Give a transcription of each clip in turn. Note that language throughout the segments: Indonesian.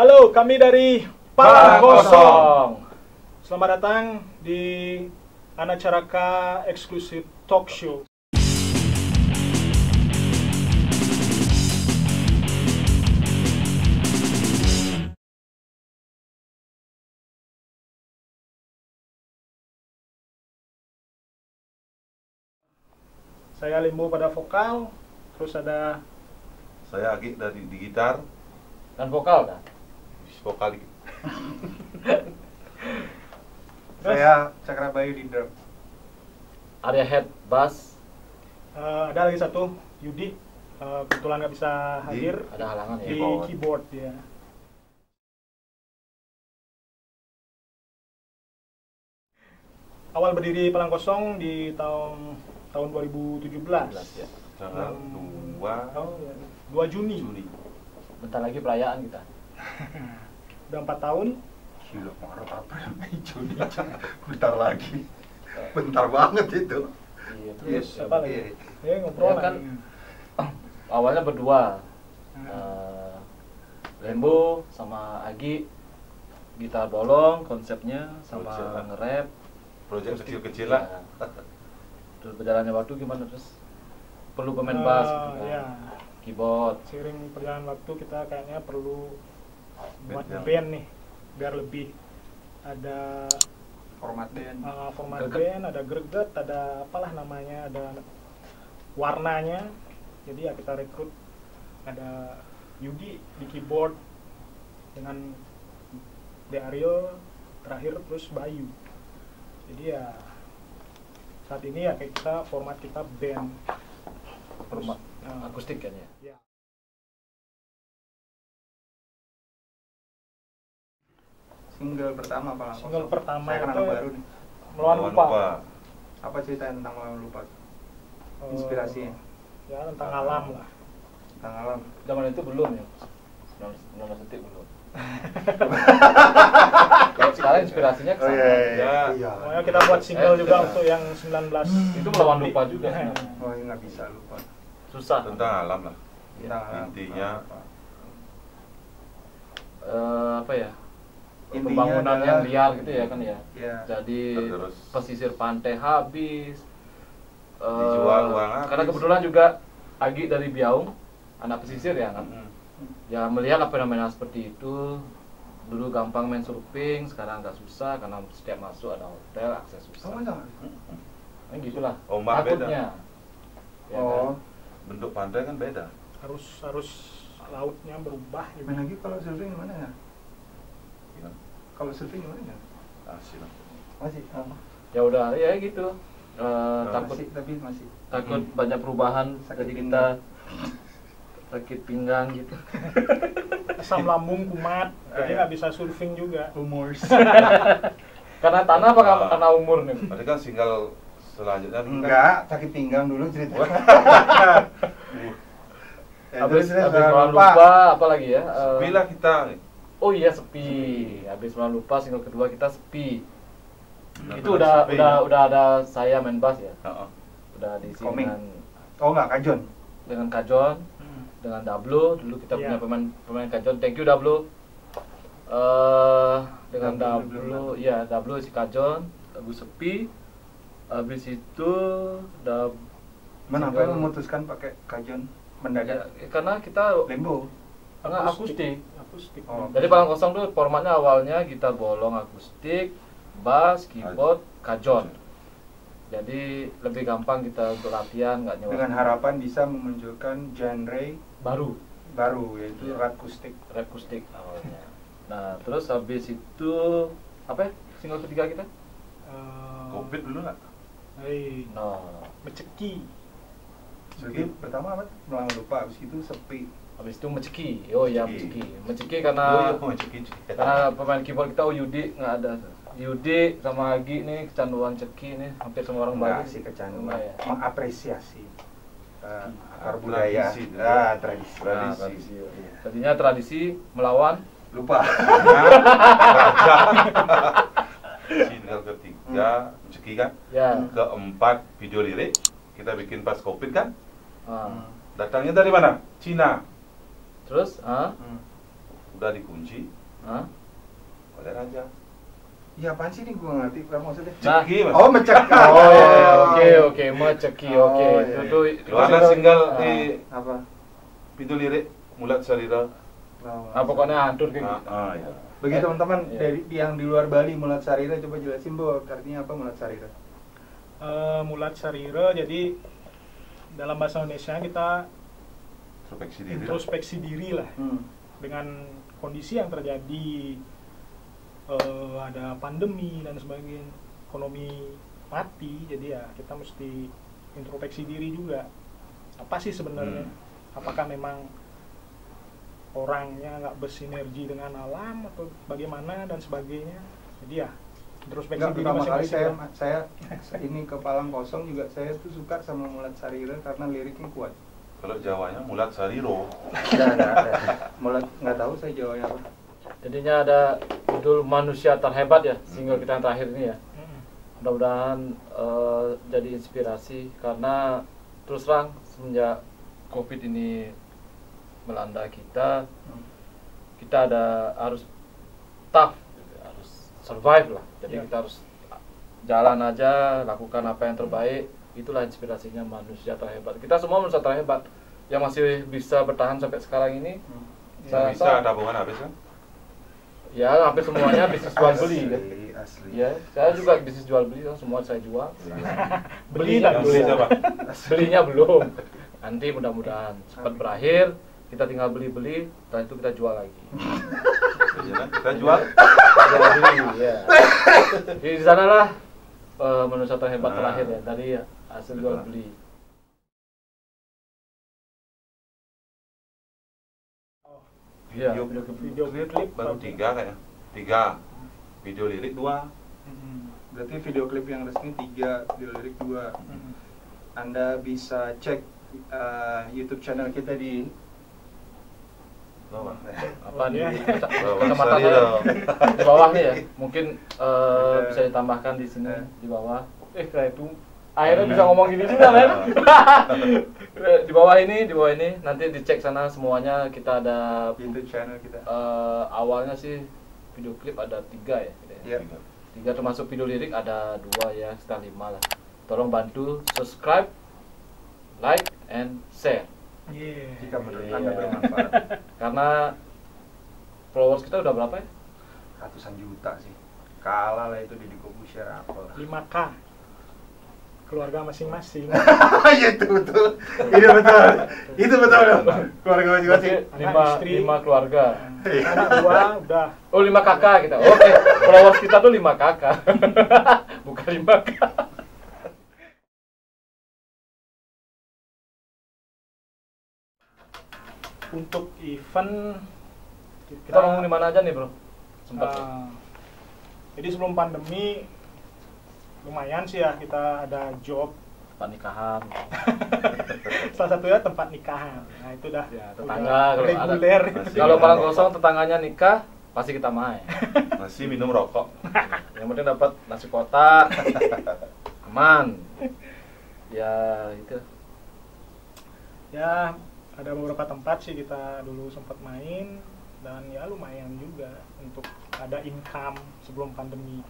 Halo, kami dari Palang. Kosong. Selamat datang di Anacaraka Exclusive Talk Show. Saya Limbo pada vokal, terus ada Saya Agi dari di gitar, Dan vokal kan? Vokal Saya Cakrabayu di drum. Area head, bass, eh, ada lagi satu Yudi, eh, kebetulan nggak bisa hadir ada halangan ya. di Keyboard. keyboard ya. Awal berdiri Palang Kosong di tahun tahun 2017. ya. tanggal Hmm. 2 Oh, ya. 2 Juni. Juni. Bentar lagi perayaan kita. Udah 4 tahun. Gila, Maret, April, Mei, Juni. Bentar lagi. Bentar banget itu. Iya, Terus terus siapa lagi? Ya ngobrol Ya kan, lagi. awalnya berdua. Hmm. Eh, Lembo sama Agi gitar bolong konsepnya sama nge-rap. Proyek kecil-kecil iya. lah. Terus berjalannya waktu gimana terus? Perlu pemain Eh, bass gitu kan. ya. Keyboard. Seiring perjalanan waktu kita kayaknya perlu buat yang- band nih biar lebih ada Format band. uh, format Greget. band, ada greget, ada apalah namanya, ada warnanya. Jadi ya kita rekrut ada Yudi di keyboard dengan De Aryo terakhir terus Bayu. Jadi ya saat ini ya kita format kita band. Format uh, akustik kan ya. ya. Single pertama Palang Single Kosong. pertama Saya kan itu- anak baru nih. Melawan Jangan lupa. Apa cerita tentang Melawan Lupa? Eh, Inspirasinya? ya tentang alam lah. Tentang alam. Zaman itu belum ya. 19 detik belum. Kalau sekarang inspirasinya ke Oh iya, iya, Ya. iya. Pokoknya kita buat single Eh, juga iya. untuk yang 19 Itu melawan lupa juga. Oh, ini nggak bisa lupa. Susah. Tentang alam lah. Alam. Intinya Eh, apa ya? Pembangunan adalah- yang liar gitu ya kan ya. Iya. Jadi Terus. pesisir pantai habis. Eh, Dijual uang habis. Karena kebetulan juga Agi dari Biaung, anak pesisir ya kan. Mm. Ya melihat apa fenomena seperti itu. Dulu gampang main surfing, sekarang agak susah karena setiap masuk ada hotel, akses susah. Oh, enggak. Nah, gitulah. Ombak Takutnya. Ya kan? Oh, bentuk pantai kan beda. harus harus lautnya berubah gitu. main lagi kalau surfing gimana ya? Gimana? Kalau surfing gimana ya? Asli lah. Masih. Oh. Ya udah, ya gitu. Eh, Nah, takut Masih, tapi masih. takut banyak perubahan Sakit jadi kita sakit pinggang gitu Asam lambung kumat, jadi iya. nggak bisa surfing juga. Umurs. karena tanah apa Ah. karena umur nih Tadi kan single selanjutnya kan Enggak, sakit pinggang dulu cerita. Ya, habis habis lupa. apa lagi ya Eh, lah kita. Oh iya sepi habis malam lupa single kedua kita sepi Benar-benar itu udah sepi, udah ya. udah ada saya main bass ya Heeh. udah diisi Koming. dengan Oh enggak, Kajon. dengan Kajon Hmm. dengan Dablo dulu kita Iya. punya pemain pemain Kajon thank you Dablo eh dengan Dablo ya Dablo isi Kajon lagu sepi habis itu Dab Kenapa single- memutuskan pakai Kajon ya, mendadak? karena kita Lembo. Karena akustik Akustik. Oh. jadi palang kosong tuh formatnya awalnya gitar bolong akustik bass keyboard kajon jadi lebih gampang kita untuk latihan nggak nyewa Dengan harapan bisa memunculkan genre baru baru yaitu Iya. rap akustik. rap akustik awalnya nah terus habis itu apa ya single ketiga kita Eh, Covid dulu nggak? hei, no Beceki. Jadi pertama apa? Melawan lupa, habis itu sepi. Habis itu meceki oh iya Meceki. meceki meceki Oh, karena iya, karena pemain keyboard kita oh Yudi nggak ada Yudi sama Agi nih kecanduan ceki nih hampir semua orang baru sih kecanduan, ya? mengapresiasi uh, akar Tradisi budaya. dulu. Ah, tradisi. Nah, Tradisi. tradisi. Tadinya tradisi melawan Lupa. Single ketiga, ceki kan? ya. Keempat video lirik kita bikin pas covid kan? ah. Datangnya dari mana? Cina. Terus, ah, Hmm. udah dikunci Hah? oleh raja. Iya apaan sih ini gua ngerti apa maksudnya? Nah. Ceki mas. Oh mencekam. Oh ya, oke oke, maceki Oh, oke. iya, Itu iya. tuh Yohana tinggal Ah. di Apa? pintu lirik mulat sarira. Ah, pokoknya hancur kayak Ah, gitu. ah, ya. Bagi Eh, teman-teman iya. dari yang di luar Bali Mulat Sarira coba jelasin bu artinya apa Mulat Sarira? Eh, mulat sarira jadi dalam bahasa Indonesia kita Introspeksi diri. introspeksi diri lah Hmm. dengan kondisi yang terjadi eh, ada pandemi dan sebagainya ekonomi mati jadi ya kita mesti introspeksi diri juga apa sih sebenarnya Hmm. apakah memang orangnya nggak bersinergi dengan alam atau bagaimana dan sebagainya jadi ya introspeksi Enggak, diri pertama kali saya saya ini kepalang kosong juga saya tuh suka sama Mulat Sarira karena liriknya kuat. Kalau Jawanya mulat sariro. Enggak, enggak ada. Mulat nggak tahu saya Jawanya apa. Jadinya ada judul manusia terhebat ya, single kita yang terakhir ini ya. Mm-mm. Mudah-mudahan eh, jadi inspirasi karena terus terang semenjak covid ini melanda kita, Hmm. kita ada harus tough, harus survive lah. Jadi Ya. kita harus jalan aja, lakukan apa yang terbaik. Itulah inspirasinya manusia terhebat. Kita semua manusia terhebat yang masih bisa bertahan sampai sekarang ini. Hmm. Saya Bisa rasa- tabungan habis kan? Ya hampir semuanya bisnis jual beli kan. Asli, asli. Ya, saya juga bisnis jual beli, semua saya jual. beli dan beli siapa? Belinya belum. Nanti mudah-mudahan cepat berakhir. Kita tinggal beli-beli, setelah itu kita jual lagi. Iya kan? Kita jual. Jual beli, ya. Di sanalah eh, manusia terhebat Nah. terakhir ya. Tadi ya, hasil jual beli. Iya, Video, video klip. video klip baru tiga kayaknya. Tiga. Video lirik dua. Mm-mm. Berarti video klip yang resmi tiga, video lirik dua. Mm-mm. Anda bisa cek uh, YouTube channel kita di Bawah. Apa nih? Iya. Bawah Kacamata saya di bawah nih ya. Mungkin eh, Ada- bisa ditambahkan di sini Eh. di bawah. Eh kayak itu akhirnya bisa ngomong gini juga kan? di bawah ini, di bawah ini nanti dicek sana semuanya kita ada YouTube channel kita. eh, awalnya sih video klip ada tiga ya. gitu ya. Tiga termasuk video lirik ada dua ya, sekitar lima lah. Tolong bantu subscribe, like, and share. Yeah. Jika menurut Iya. Anda bermanfaat. Karena followers kita udah berapa ya? Ratusan juta sih. Kalah lah itu di apa lah. 5K keluarga masing-masing Iya itu betul. Itu betul. Itu betul. Keluarga masing-masing. Lima, istri. lima keluarga. anak dua udah Oh lima kakak kita. Oke, followers kita tuh lima kakak, bukan lima kakak. untuk event Kita ngomong di mana aja nih bro? Sempat. uh, jadi sebelum pandemi lumayan sih ya kita ada job Tempat nikahan. salah satunya tempat nikahan nah itu dah Ya, tetangga kalau ada- reguler Kalau malam rokok. kosong tetangganya nikah, pasti kita main. Masih minum rokok. Yang penting dapat nasi kotak, aman. Ya itu. ya ada beberapa tempat sih kita dulu sempat main dan ya lumayan juga untuk ada income sebelum pandemi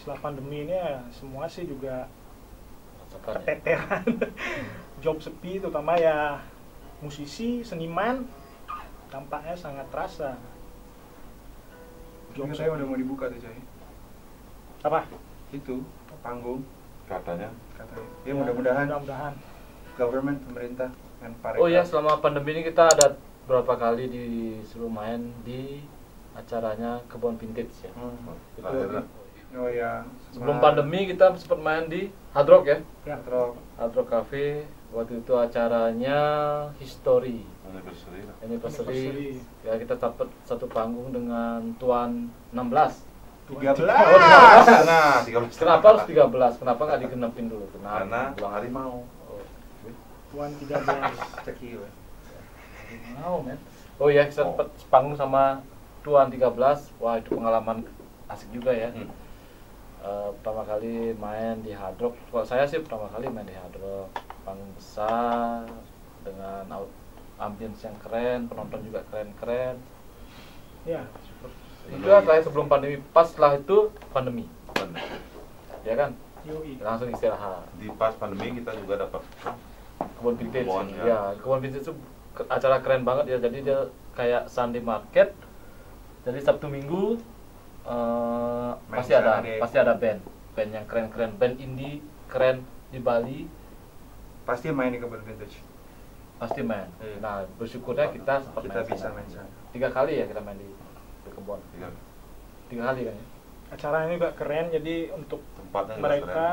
setelah pandemi ini ya semua sih juga ya. keteteran job sepi terutama ya musisi seniman dampaknya sangat terasa Job saya udah mau dibuka tuh coy. apa Itu panggung Katanya. katanya. Ya mudah-mudahan mudah-mudahan government pemerintah dan para Oh ya, selama pandemi ini kita ada berapa kali disuruh main di acaranya kebun vintage ya. Hmm. Itu. Oh ya. sebelum pandemi kita sempat main di Hard Rock ya. ya Rock. Hard Rock Cafe. Waktu itu acaranya history Anniversary anniversary. Anniversary. Ya kita dapat satu panggung dengan tuan 16. Tiga Tuan- belas. Nah, 13. Kenapa harus 13? Kenapa nggak digenepin dulu? Kenapa? Karena Buang harimau. Oh, tuan 13 Cekil. mau men. Oh iya, kita Oh. dapat panggung sama tuan 13. Wah, itu pengalaman asik juga ya. Hmm. Pertama kali main di Hard Rock. Kalau saya sih pertama kali main di Hard Rock, panggung besar dengan out- ambience yang keren, penonton juga keren-keren. Ya, Itu terakhir sebelum pandemi, pas setelah itu pandemi, ya kan? yoi. Langsung istirahat. Di pas pandemi kita juga dapat Kebun vintage. Kebun, ya. ya. kebun vintage itu acara keren banget ya. Jadi dia kayak Sunday market. Jadi Sabtu Minggu eh, Main pasti ada pasti ada band, band yang keren-keren, band indie keren di Bali Pasti main di kebun vintage. pasti main. Iya. Nah bersyukurnya kita sempat Kita main bisa sana. main sana. Tiga kali ya kita main di, di kebun. ya, Tiga kali kan ya. Acaranya juga keren, jadi untuk tempatnya mereka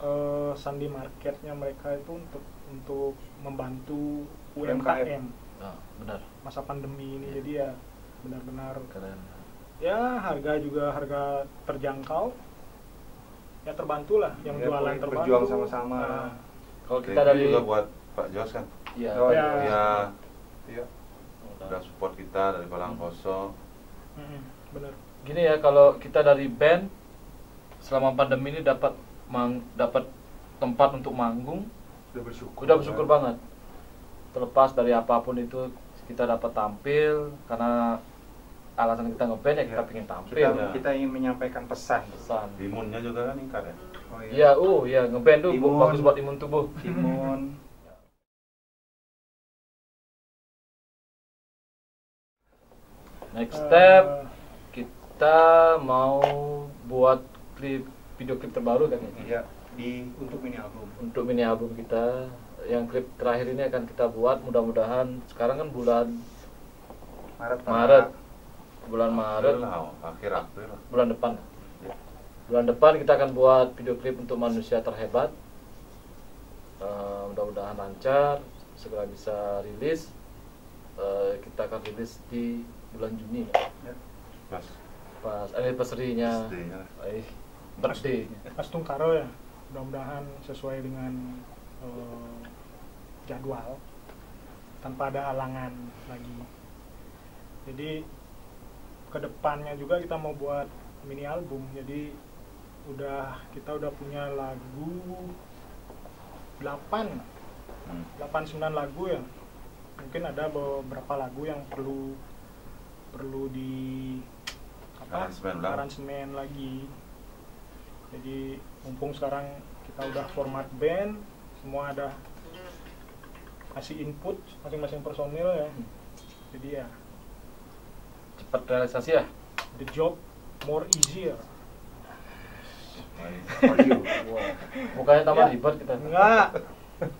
eh, sandi marketnya mereka itu untuk untuk membantu UMKM. Nah, benar. masa pandemi ini jadi ya benar-benar Keren. ya harga juga harga terjangkau ya terbantu lah yang Ya, jualan terbantu berjuang sama-sama. Nah, Kalau kita dari juga buat Pak Jos kan Iya. Oh, Ya. ya Iya. udah support kita dari Palang Kosong mm, bener Gini ya kalau kita dari band selama pandemi ini dapat mang dapat tempat untuk manggung, Udah bersyukur. udah bersyukur banget. Terlepas dari apa pun itu kita dapat tampil karena alasan kita ngeband ya kita Ya. pengen tampil Kita, ya. kita ingin menyampaikan pesan. pesan. imunnya juga kan meningkat ya Oh, Iya, uh, ya ngeband tuh Imun. bagus buat imun tubuh. Timun. Next step kita mau buat klip video klip terbaru kan ya. Iya, di untuk mini album. Untuk mini album kita yang klip terakhir ini akan kita buat mudah-mudahan sekarang kan bulan Maret. Maret. Bulan Maret. Oh, akhir April. Bulan depan. Ya. bulan depan kita akan buat video klip untuk manusia terhebat. Eh, mudah-mudahan lancar segera bisa rilis. Eh, kita akan rilis di bulan Juni. Ya. pas. Pas anniversary-nya SD-nya lah. eh, birthday Mas Tungkaro ya mudah-mudahan sesuai dengan eh, jadwal tanpa ada halangan lagi. Jadi ke depannya juga kita mau buat mini album. Jadi udah kita udah punya lagu 8 Hmm. 8 9 lagu ya. Mungkin ada beberapa lagu yang perlu perlu di apa Aransemen lagi. Jadi mumpung sekarang kita udah format band semua ada kasih input masing-masing personil ya. Jadi ya cepat realisasi ya. The job more easier. Bukannya tambah Ya. ribet kita? Enggak.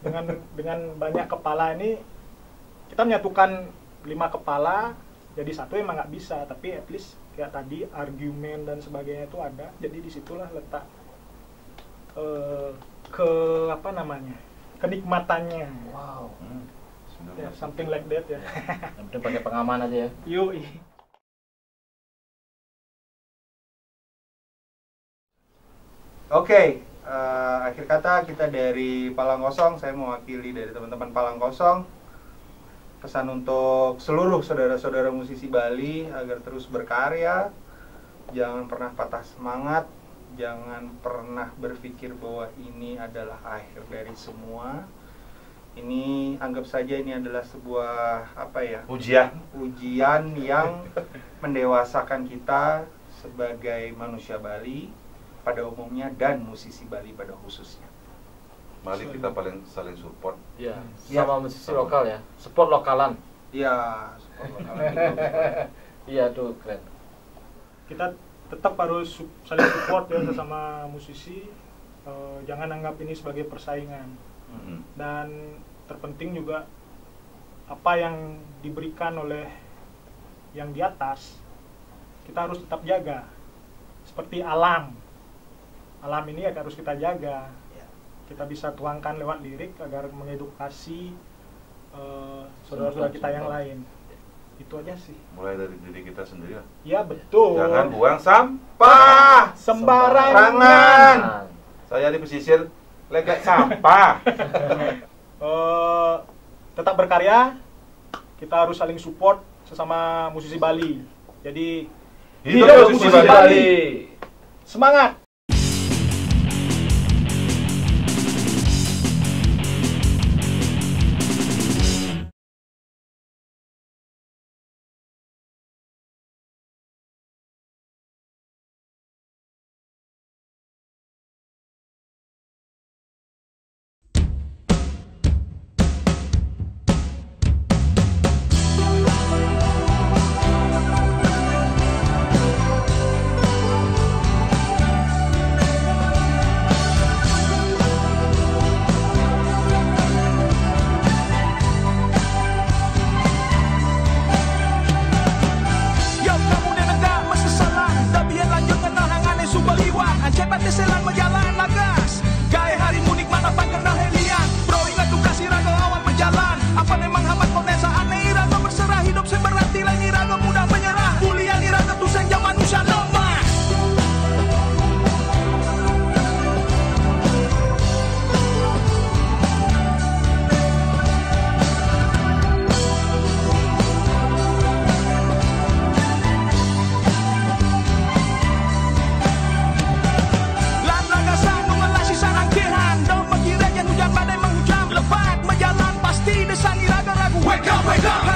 Dengan dengan banyak kepala ini kita menyatukan lima kepala jadi satu emang nggak bisa tapi at least kayak tadi argumen dan sebagainya itu ada. Jadi di situlah letak eh, ke apa namanya kenikmatannya. Wow. Hmm. ya, 19. something like that ya. Yang penting pakai pengaman aja ya. Yuk Oke, eh, akhir kata kita dari Palang Kosong, saya mewakili dari teman-teman Palang Kosong. Pesan untuk seluruh saudara-saudara musisi Bali agar terus berkarya, jangan pernah patah semangat, jangan pernah berpikir bahwa ini adalah akhir dari semua. Ini anggap saja ini adalah sebuah apa ya? ujian ujian yang mendewasakan kita sebagai manusia Bali pada umumnya dan musisi Bali pada khususnya. Bali kita paling saling support. Ya Ya. sama musisi lokal ya. Support lokalan. Ya, support lokal itu. iya tuh keren. Kita tetap harus saling support ya sesama musisi. Eh, jangan anggap ini sebagai persaingan. Hmm. dan terpenting juga apa yang diberikan oleh yang di atas kita harus tetap jaga. Seperti alam alam ini ya harus kita jaga. Kita bisa tuangkan lewat lirik agar mengedukasi eh, saudara-saudara kita yang lain. Itu aja sih. Mulai dari diri kita sendiri lah. Ya betul. Jangan buang sampah. Sembarangan. Sembarangan. saya di pesisir leget sampah. Eh, tetap berkarya. Kita harus saling support sesama musisi Bali. Jadi Hidup musisi Bali. semangat wake up, wake up!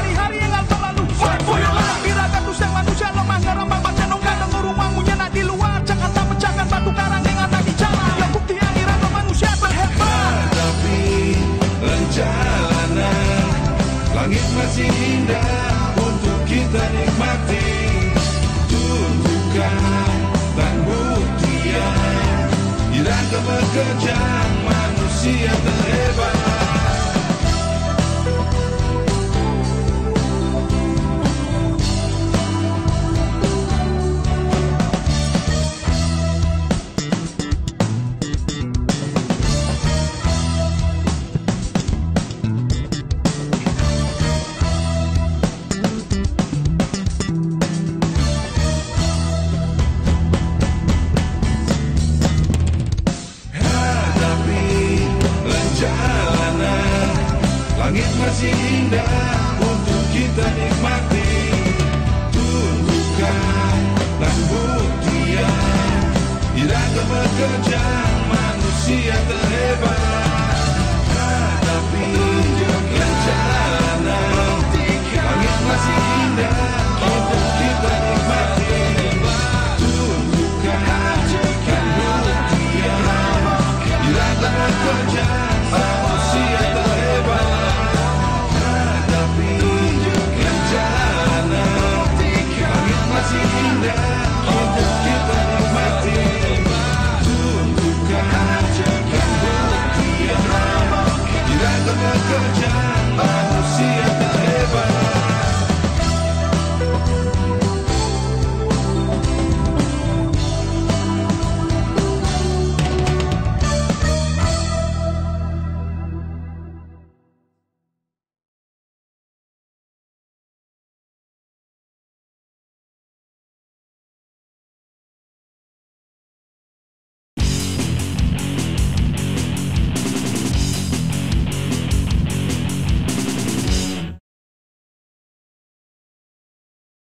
manusia terhebat Hadapi juga good job.